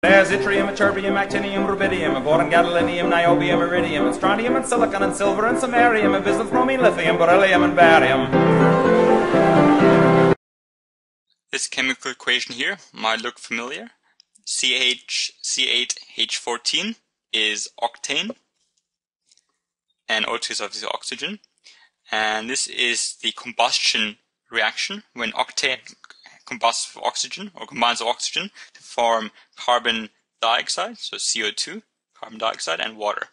There's yttrium, terbium, actinium, rubidium, boron, gadolinium, niobium, iridium, and strontium, and silicon, and silver, and samarium, and bismuth, bromine, lithium, beryllium, and barium. This chemical equation here might look familiar. CH8H14 is octane, and O2 is obviously oxygen. And this is the combustion reaction when octane combusts oxygen or combines oxygen to form carbon dioxide, so CO2, carbon dioxide, and water.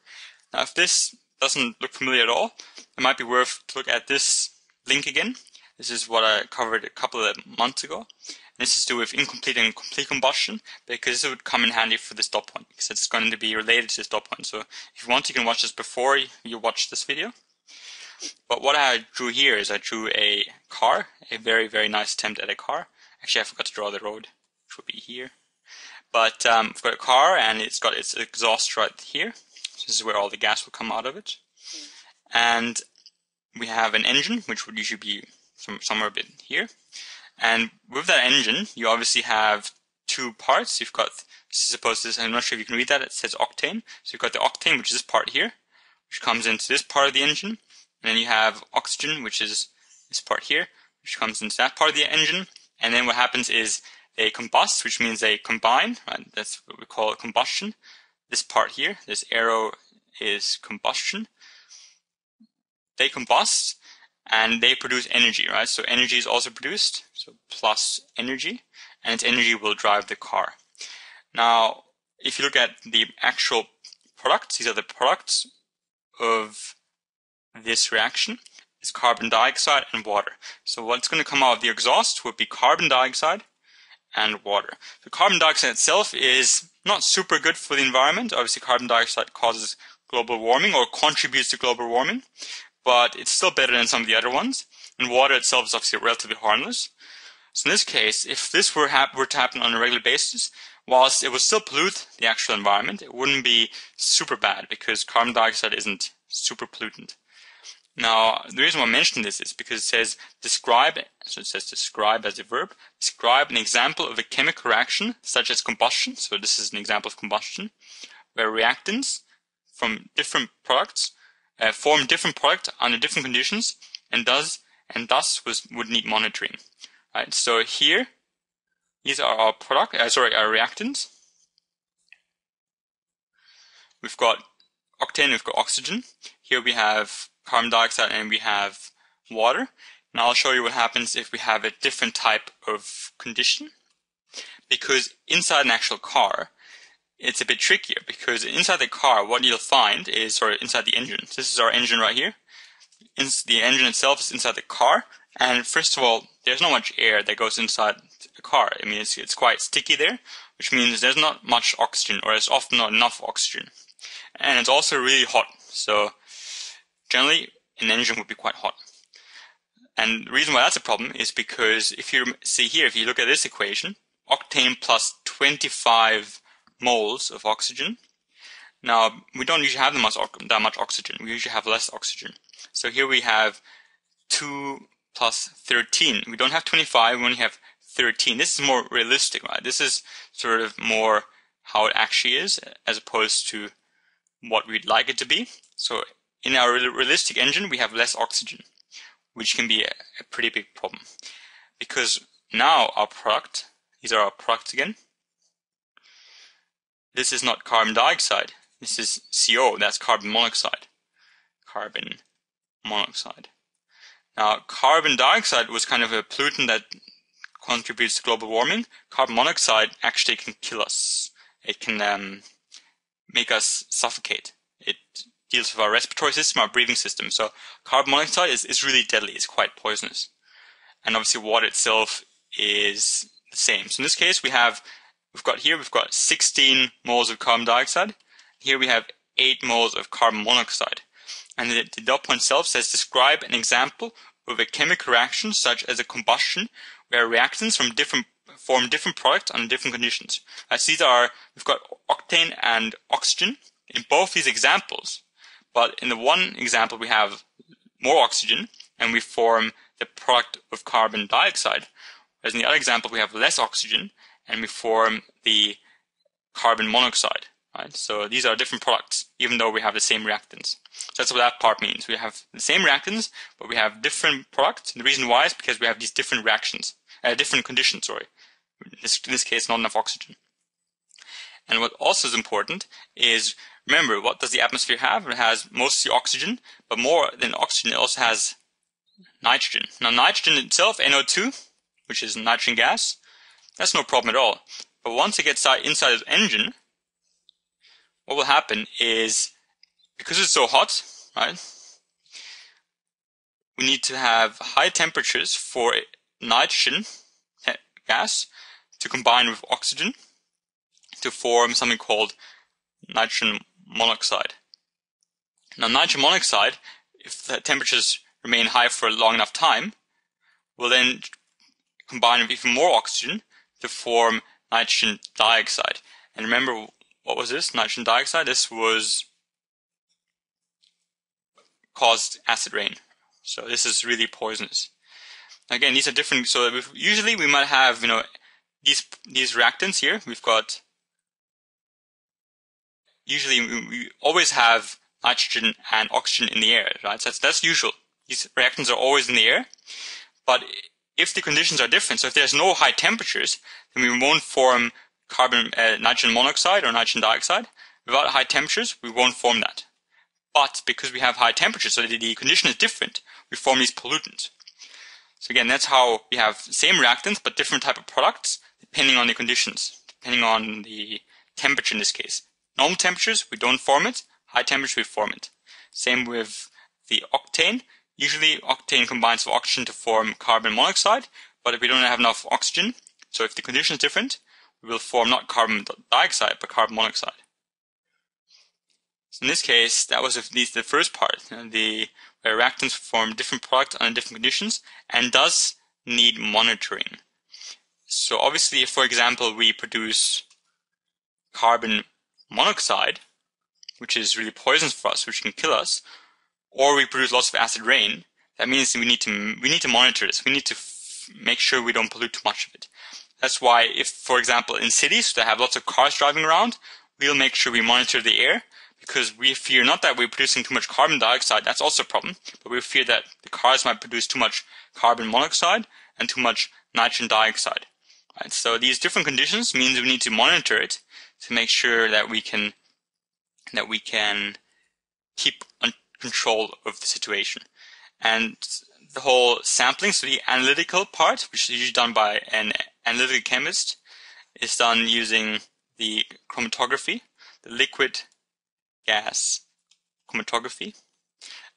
Now, if this doesn't look familiar at all, it might be worth to look at this link again. This is what I covered a couple of months ago. This is to do with incomplete and complete combustion because this would come in handy for this dot point because it's going to be related to this dot point. So if you want, you can watch this before you watch this video. But what I drew here is I drew a car, a very, very nice attempt at a car. Actually, I forgot to draw the road, which would be here. But um, I've got a car and it's got its exhaust right here. So this is where all the gas will come out of it. And we have an engine, which would usually be some, somewhere a bit here. And with that engine, you obviously have two parts. You've got, this, I'm not sure if you can read that, it says octane. So you've got the octane, which is this part here, which comes into this part of the engine. And then you have oxygen, which is this part here, which comes into that part of the engine. And then what happens is they combust, which means they combine. Right? That's what we call combustion. This part here, this arrow is combustion. They combust and they produce energy, right? So energy is also produced, so plus energy, and its energy will drive the car. Now, if you look at the actual products, these are the products of this reaction is carbon dioxide and water. So what's going to come out of the exhaust would be carbon dioxide and water. The carbon dioxide itself is not super good for the environment. Obviously, carbon dioxide causes global warming or contributes to global warming, but it's still better than some of the other ones. And water itself is obviously relatively harmless. So in this case, if this were, were to happen on a regular basis, whilst it would still pollute the actual environment, it wouldn't be super bad because carbon dioxide isn't super pollutant. Now, the reason why I mention this is because it says describe, so it says describe as a verb, describe an example of a chemical reaction such as combustion. So this is an example of combustion, where reactants from different products uh, form different products under different conditions and does and thus was, would need monitoring. Right. So here, these are our product, uh, sorry, our reactants. We've got octane, we've got oxygen. Here we have carbon dioxide and we have water. Now I'll show you what happens if we have a different type of condition. Because inside an actual car, it's a bit trickier because inside the car, what you'll find is, or inside the engine, this is our engine right here. the engine itself is inside the car. And first of all, there's not much air that goes inside the car. I mean, it's, it's quite sticky there, which means there's not much oxygen, or there's often not enough oxygen. And it's also really hot. So Generally, an engine would be quite hot. And the reason why that's a problem is because if you see here, if you look at this equation, octane plus 25 moles of oxygen. Now, we don't usually have that much, oxygen. We usually have less oxygen. So here we have 2 plus 13. We don't have 25, we only have 13. This is more realistic, right? This is sort of more how it actually is as opposed to what we'd like it to be. So in our realistic engine, we have less oxygen, which can be a, pretty big problem. Because now our product, these are our products again. This is not carbon dioxide. This is CO, that's carbon monoxide. Carbon monoxide. Now, carbon dioxide was kind of a pollutant that contributes to global warming. Carbon monoxide actually can kill us. It can um, make us suffocate. Deals with our respiratory system, our breathing system. So carbon monoxide is, is really deadly. It's quite poisonous. And obviously water itself is the same. So in this case, we have, we've got here, we've got 16 moles of carbon dioxide. Here we have 8 moles of carbon monoxide. And the, the point itself says describe an example of a chemical reaction such as a combustion where reactants from different form different products under different conditions. As these are, we've got octane and oxygen. In both these examples, but in the one example, we have more oxygen and we form the product of carbon dioxide. Whereas in the other example, we have less oxygen and we form the carbon monoxide. Right? So these are different products, even though we have the same reactants. So that's what that part means. We have the same reactants, but we have different products. And the reason why is because we have these different reactions, uh, different conditions, sorry. In this, in this case, not enough oxygen. And what also is important is, remember, what does the atmosphere have? It has mostly oxygen, but more than oxygen, it also has nitrogen. Now, nitrogen itself, NO2, which is nitrogen gas, that's no problem at all. But once it gets inside of the engine, what will happen is because it's so hot, right? We need to have high temperatures for nitrogen gas to combine with oxygen to form something called nitrogen monoxide. Now, nitrogen monoxide, if the temperatures remain high for a long enough time, will then combine with even more oxygen to form nitrogen dioxide. And remember, what was this? Nitrogen dioxide. This was caused acid rain. So this is really poisonous. Again, these are different. So usually we might have, you know, these these reactants here. We've got usually we always have nitrogen and oxygen in the air, right? So that's that's usual. These reactants are always in the air, but if the conditions are different, so if there's no high temperatures, then we won't form carbon, uh, nitrogen monoxide or nitrogen dioxide. Without high temperatures, we won't form that. But because we have high temperatures, so the, the condition is different, we form these pollutants. So again, that's how we have same reactants, but different type of products, depending on the conditions, depending on the temperature in this case. Normal temperatures, we don't form it. High temperature, we form it. Same with the octane. Usually octane combines with oxygen to form carbon monoxide, but if we don't have enough oxygen, so if the condition is different, we will form not carbon dioxide, but carbon monoxide. So in this case, that was at least the first part, the where reactants form different products under different conditions and does need monitoring. So obviously, if for example we produce carbon monoxide, which is really poisonous for us, which can kill us, or we produce lots of acid rain, that means we need to we need to monitor this. We need to make sure we don't pollute too much of it. That's why, if for example in cities that have lots of cars driving around, we'll make sure we monitor the air because we fear not that we're producing too much carbon dioxide. That's also a problem, but we fear that the cars might produce too much carbon monoxide and too much nitrogen dioxide. Right? So these different conditions means we need to monitor it to make sure that we can that we can keep control of the situation. And the whole sampling, so the analytical part, which is usually done by an analytical chemist, is done using the chromatography, the liquid gas chromatography.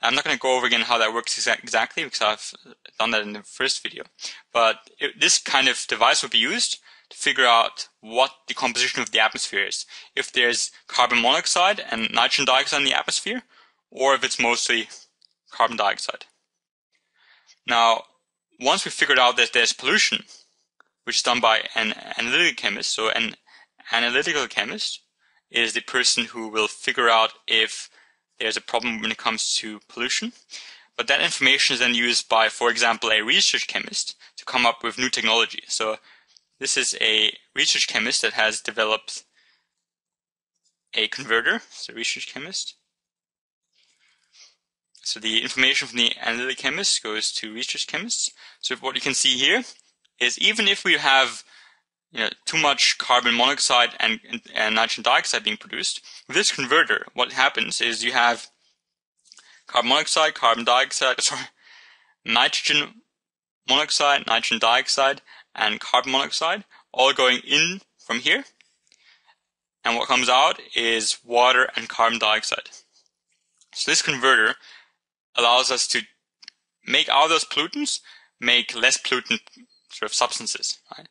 I'm not going to go over again how that works exactly because I've done that in the first video. But it, this kind of device would be used to figure out what the composition of the atmosphere is. If there's carbon monoxide and nitrogen dioxide in the atmosphere, or if it's mostly carbon dioxide. Now, once we figured out that there's pollution, which is done by an analytical chemist, so an analytical chemist is the person who will figure out if there's a problem when it comes to pollution. But that information is then used by, for example, a research chemist to come up with new technology. So this is a research chemist that has developed a converter, so research chemist, so the information from the analytic chemist goes to research chemists. So what you can see here is even if we have you know, too much carbon monoxide and, and, and nitrogen dioxide being produced, with this converter, what happens is you have carbon monoxide, carbon dioxide, sorry, nitrogen monoxide, nitrogen dioxide, and carbon monoxide all going in from here. And what comes out is water and carbon dioxide. So this converter allows us to make out those pollutants, make less pollutant sort of substances. Right?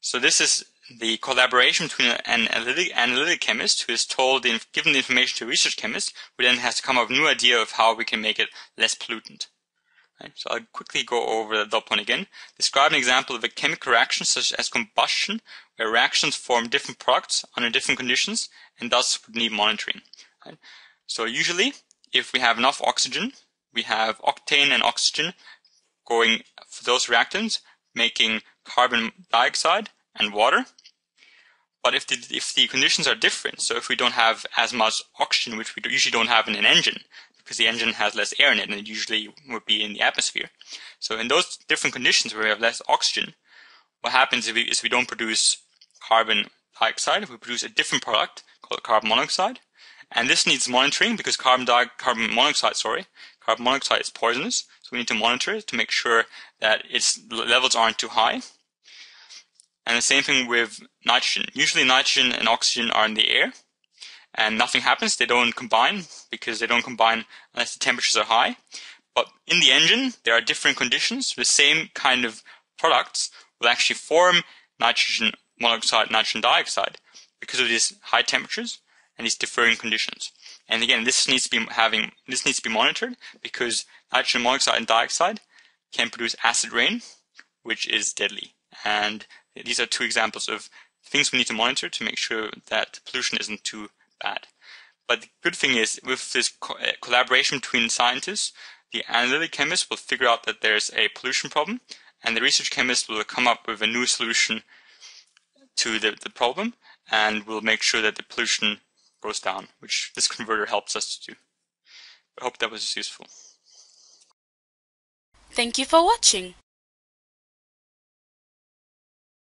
So this is the collaboration between an analytic, analytic chemist who is told, given the information to a research chemist, who then has to come up with a new idea of how we can make it less pollutant. Right? So I'll quickly go over the dot point again. Describe an example of a chemical reaction such as combustion, where reactions form different products under different conditions and thus would need monitoring. Right? So usually, if we have enough oxygen, we have octane and oxygen going for those reactants, making carbon dioxide and water. but if the, if the conditions are different, so if we don't have as much oxygen, which we usually don't have in an engine, because the engine has less air in it than it usually would be in the atmosphere. So in those different conditions where we have less oxygen, what happens we, is we don't produce carbon dioxide, we produce a different product called carbon monoxide. And this needs monitoring because carbon, di- carbon monoxide, sorry, carbon monoxide is poisonous. So we need to monitor it to make sure that its levels aren't too high. And the same thing with nitrogen. Usually nitrogen and oxygen are in the air and nothing happens. They don't combine because they don't combine unless the temperatures are high. But in the engine, there are different conditions. The same kind of products will actually form nitrogen monoxide, nitrogen dioxide because of these high temperatures and these differing conditions. And again, this needs to be having this needs to be monitored because nitrogen monoxide and dioxide can produce acid rain, which is deadly. And these are two examples of things we need to monitor to make sure that pollution isn't too bad. But the good thing is, with this co- uh, collaboration between scientists, the analytic chemist will figure out that there's a pollution problem, and the research chemist will come up with a new solution to the, the problem, and will make sure that the pollution goes down, which this converter helps us to do. I hope that was useful. Thank you for watching.